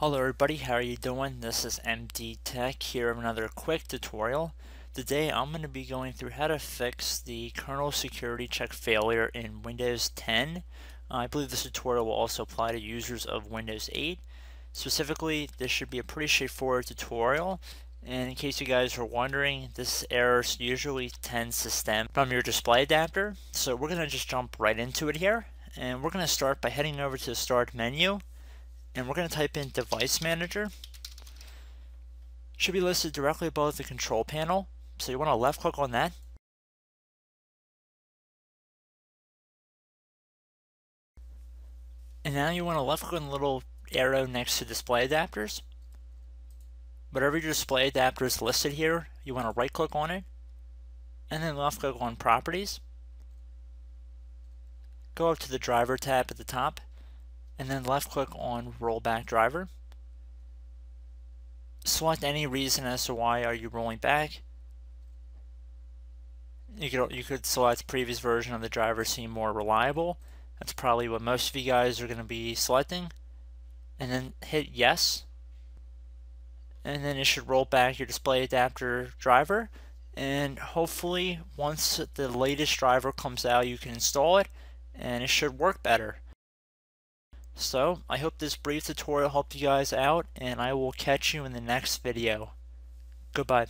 Hello everybody, how are you doing? This is MD Tech here with another quick tutorial. Today I'm going to be going through how to fix the kernel security check failure in Windows 10. Uh, I believe this tutorial will also apply to users of Windows 8. Specifically, this should be a pretty straightforward tutorial. And in case you guys are wondering, this error usually tends to stem from your display adapter. So we're going to just jump right into it here. And we're going to start by heading over to the Start menu and we're going to type in Device Manager. Should be listed directly above the control panel, so you want to left click on that. And now you want to left click on the little arrow next to display adapters. Whatever your display adapter is listed here, you want to right click on it, and then left click on Properties. Go up to the Driver tab at the top, and then left click on rollback driver. Select any reason as to why are you rolling back. You could, you could select previous version of the driver seem more reliable. That's probably what most of you guys are going to be selecting. And then hit yes. And then it should roll back your display adapter driver. And hopefully once the latest driver comes out you can install it and it should work better. So, I hope this brief tutorial helped you guys out, and I will catch you in the next video. Goodbye.